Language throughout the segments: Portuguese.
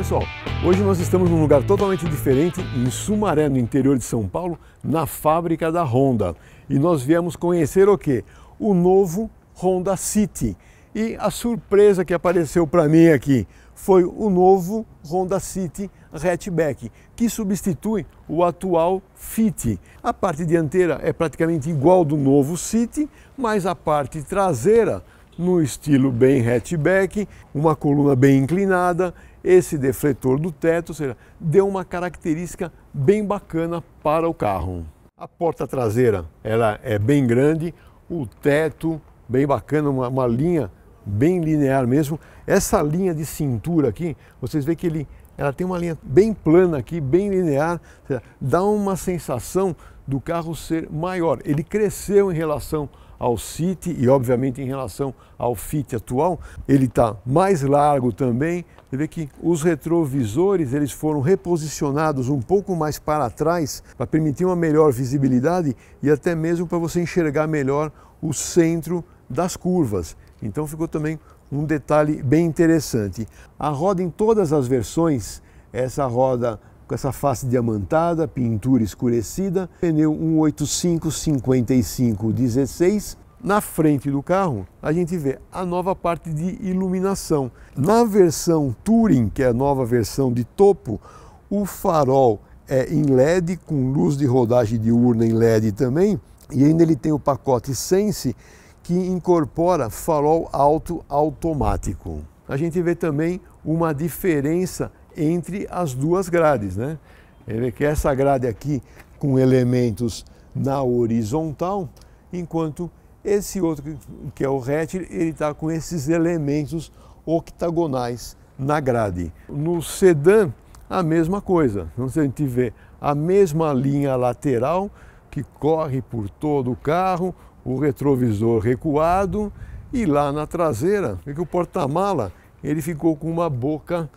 Pessoal, hoje nós estamos num lugar totalmente diferente, em Sumaré, no interior de São Paulo, na fábrica da Honda. E nós viemos conhecer o que? O novo Honda City. E a surpresa que apareceu para mim aqui foi o novo Honda City Hatchback, que substitui o atual Fit. A parte dianteira é praticamente igual do novo City, mas a parte traseira no estilo bem hatchback, uma coluna bem inclinada, esse defletor do teto, ou seja, deu uma característica bem bacana para o carro. A porta traseira ela é bem grande, o teto bem bacana, uma, uma linha bem linear mesmo. Essa linha de cintura aqui, vocês veem que ele, ela tem uma linha bem plana aqui, bem linear, seja, dá uma sensação do carro ser maior. Ele cresceu em relação ao City e obviamente em relação ao Fit atual, ele está mais largo também. Você vê que os retrovisores eles foram reposicionados um pouco mais para trás para permitir uma melhor visibilidade e até mesmo para você enxergar melhor o centro das curvas. Então ficou também um detalhe bem interessante. A roda em todas as versões, essa roda com essa face diamantada, pintura escurecida, pneu 185 55 16. Na frente do carro, a gente vê a nova parte de iluminação. Na versão Touring, que é a nova versão de topo, o farol é em LED, com luz de rodagem diurna em LED também, e ainda ele tem o pacote Sense, que incorpora farol alto automático. A gente vê também uma diferença entre as duas grades, né? Ele quer essa grade aqui com elementos na horizontal, enquanto esse outro que é o hatch, ele está com esses elementos octagonais na grade. No sedã, a mesma coisa. Então, a gente vê a mesma linha lateral que corre por todo o carro, o retrovisor recuado e lá na traseira, que o porta-mala ele ficou com uma boca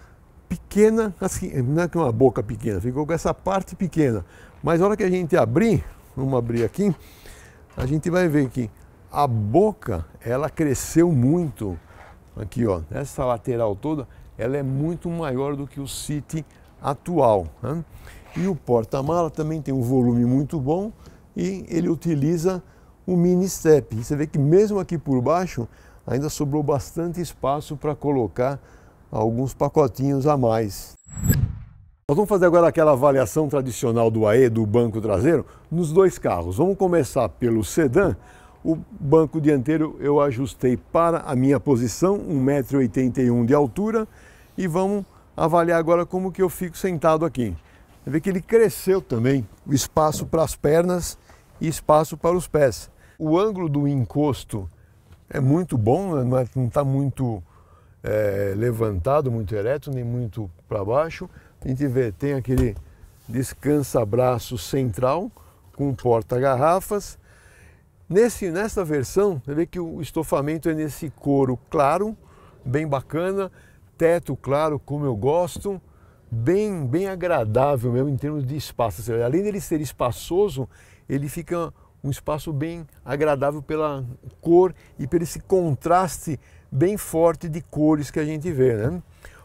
pequena, assim, não é que uma boca pequena, ficou com essa parte pequena. Mas na hora que a gente abrir, vamos abrir aqui, a gente vai ver que a boca, ela cresceu muito. Aqui, ó, essa lateral toda, ela é muito maior do que o City atual. Né? E o porta-mala também tem um volume muito bom e ele utiliza o mini step. Você vê que mesmo aqui por baixo ainda sobrou bastante espaço para colocar alguns pacotinhos a mais. Nós vamos fazer agora aquela avaliação tradicional do AE, do banco traseiro, nos dois carros. Vamos começar pelo sedã. O banco dianteiro eu ajustei para a minha posição, 1,81m de altura, e vamos avaliar agora como que eu fico sentado aqui. Você vê que ele cresceu também, o espaço para as pernas e espaço para os pés. O ângulo do encosto é muito bom, não está é, muito é, levantado, muito ereto, nem muito para baixo. A gente vê, tem aquele descansa-braço central com porta-garrafas. Nesse, nessa versão, você vê que o estofamento é nesse couro claro, bem bacana, teto claro, como eu gosto, bem, bem agradável mesmo em termos de espaço. Seja, além dele ser espaçoso, ele fica um espaço bem agradável pela cor e pelo esse contraste bem forte de cores que a gente vê. Né?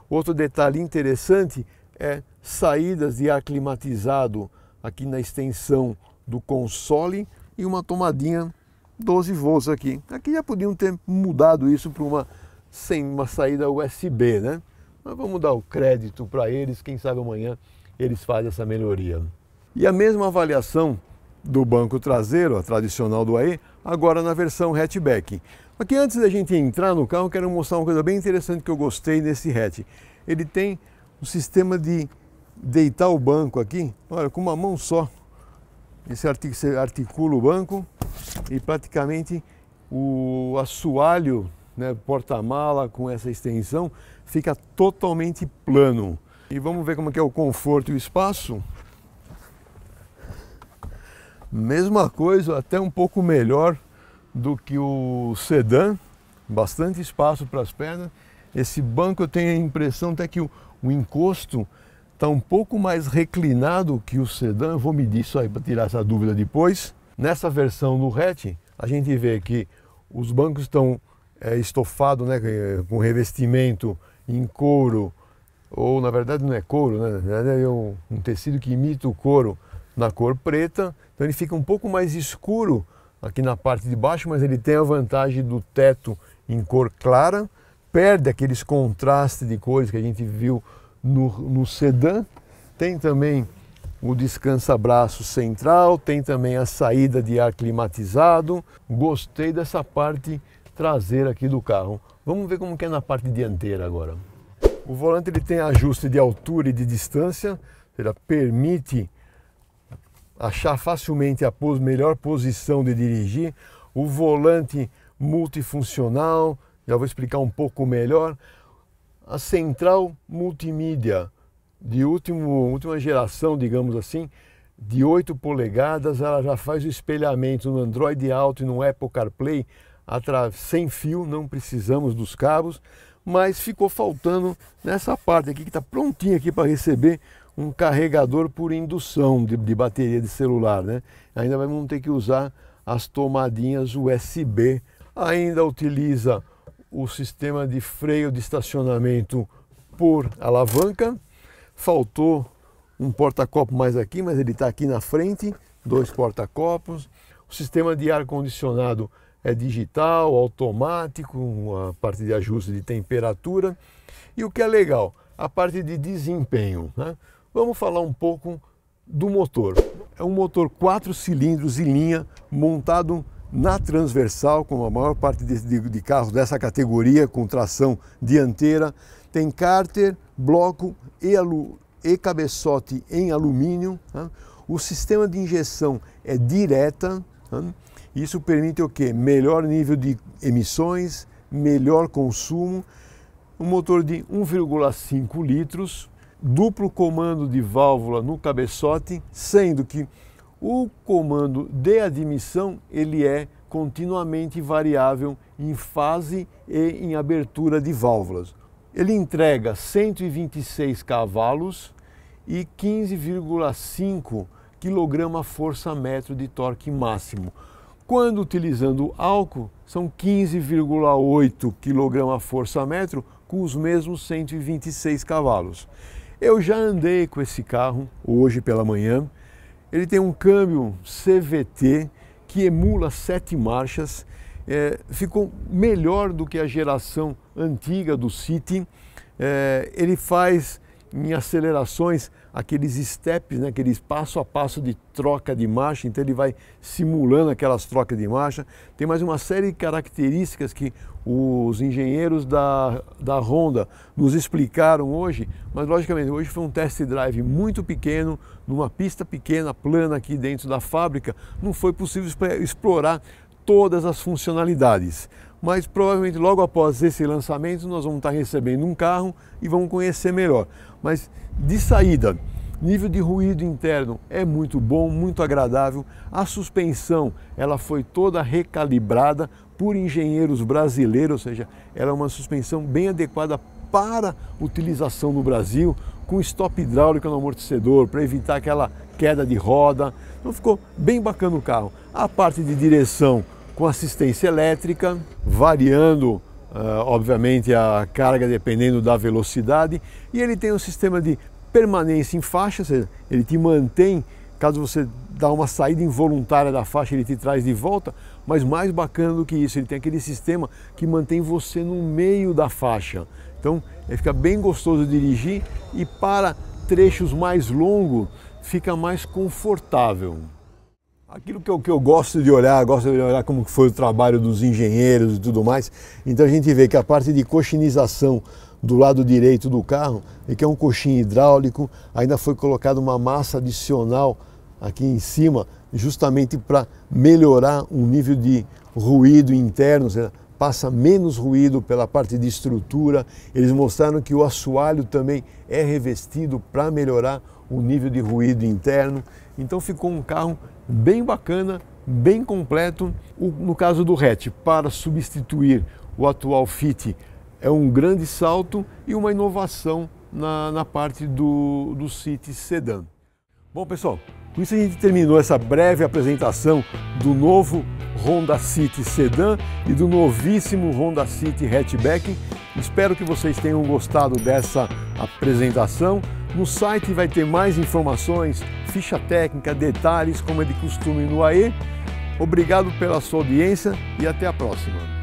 Outro detalhe interessante é saídas de ar climatizado aqui na extensão do console e uma tomadinha 12 volts aqui. Aqui já podiam ter mudado isso para uma sem uma saída USB, né? Mas vamos dar o crédito para eles, quem sabe amanhã eles fazem essa melhoria. E a mesma avaliação do banco traseiro, a tradicional do AE, agora na versão hatchback. Aqui antes da gente entrar no carro, quero mostrar uma coisa bem interessante que eu gostei nesse hatch. Ele tem um sistema de deitar o banco aqui, olha, com uma mão só. Você articula o banco e praticamente o assoalho, né, porta-mala com essa extensão, fica totalmente plano. E vamos ver como é, é o conforto e o espaço. Mesma coisa, até um pouco melhor do que o sedã, bastante espaço para as pernas. Esse banco eu tenho a impressão até que o, o encosto está um pouco mais reclinado que o sedã. Eu vou medir isso aí para tirar essa dúvida depois. Nessa versão do hatch, a gente vê que os bancos estão é, estofados né, com revestimento em couro ou na verdade não é couro, né? é um, um tecido que imita o couro na cor preta, então ele fica um pouco mais escuro aqui na parte de baixo, mas ele tem a vantagem do teto em cor clara, perde aqueles contrastes de cores que a gente viu no, no sedã, tem também o descansa-braço central, tem também a saída de ar climatizado. Gostei dessa parte traseira aqui do carro. Vamos ver como que é na parte dianteira agora. O volante ele tem ajuste de altura e de distância, ele permite achar facilmente a melhor posição de dirigir. O volante multifuncional, já vou explicar um pouco melhor. A central multimídia, de último, última geração, digamos assim, de 8 polegadas, ela já faz o espelhamento no Android Auto e no Apple CarPlay sem fio, não precisamos dos cabos, mas ficou faltando nessa parte aqui que está prontinha aqui para receber um carregador por indução de, de, bateria de celular, né? Ainda vamos ter que usar as tomadinhas USB. Ainda utiliza o sistema de freio de estacionamento por alavanca Faltou um porta-copo mais aqui, mas ele está aqui na frente, dois porta-copos. O sistema de ar-condicionado é digital, automático, a parte de ajuste de temperatura. E o que é legal, a parte de desempenho. Né? Vamos falar um pouco do motor. É um motor 4 cilindros em linha, montado na transversal, como a maior parte de, de, de carros dessa categoria, com tração dianteira. Tem cárter, bloco e, alu, e cabeçote em alumínio. Tá? O sistema de injeção é direta. Tá? Isso permite o quê? Melhor nível de emissões, melhor consumo. Um motor de 1,5 litros, duplo comando de válvula no cabeçote, sendo que o comando de admissão ele é continuamente variável em fase e em abertura de válvulas. Ele entrega 126 cavalos e 15,5 kgfm de torque máximo. Quando utilizando álcool, são 15,8 kgfm com os mesmos 126 cavalos. Eu já andei com esse carro hoje pela manhã. Ele tem um câmbio CVT que emula sete marchas é, ficou melhor do que a geração antiga do City. É, ele faz em acelerações aqueles steps, né, aqueles passo a passo de troca de marcha, então ele vai simulando aquelas trocas de marcha. Tem mais uma série de características que os engenheiros da, da Honda nos explicaram hoje, mas logicamente hoje foi um test drive muito pequeno, numa pista pequena, plana aqui dentro da fábrica, não foi possível explorar todas as funcionalidades. Mas provavelmente logo após esse lançamento nós vamos estar recebendo um carro e vamos conhecer melhor. Mas de saída, nível de ruído interno é muito bom, muito agradável. A suspensão, ela foi toda recalibrada por engenheiros brasileiros, ou seja, ela é uma suspensão bem adequada para utilização no Brasil, com stop hidráulico no amortecedor, para evitar aquela queda de roda. Então ficou bem bacana o carro. A parte de direção com assistência elétrica, variando, uh, obviamente, a carga dependendo da velocidade. E ele tem um sistema de permanência em faixa, ou seja, ele te mantém, caso você dá uma saída involuntária da faixa, ele te traz de volta, mas mais bacana do que isso, ele tem aquele sistema que mantém você no meio da faixa. Então, fica bem gostoso dirigir e para trechos mais longos fica mais confortável. Aquilo que eu, que eu gosto de olhar, gosto de olhar como foi o trabalho dos engenheiros e tudo mais. Então a gente vê que a parte de coxinização do lado direito do carro, que é um coxim hidráulico, ainda foi colocada uma massa adicional aqui em cima, justamente para melhorar o nível de ruído interno, seja, passa menos ruído pela parte de estrutura. Eles mostraram que o assoalho também é revestido para melhorar o nível de ruído interno. Então ficou um carro bem bacana, bem completo. No caso do hatch, para substituir o atual Fit, é um grande salto e uma inovação na, na parte do, do City Sedan. Bom pessoal, com isso a gente terminou essa breve apresentação do novo Honda City Sedan e do novíssimo Honda City Hatchback. Espero que vocês tenham gostado dessa apresentação. No site vai ter mais informações, ficha técnica, detalhes, como é de costume no AE. Obrigado pela sua audiência e até a próxima.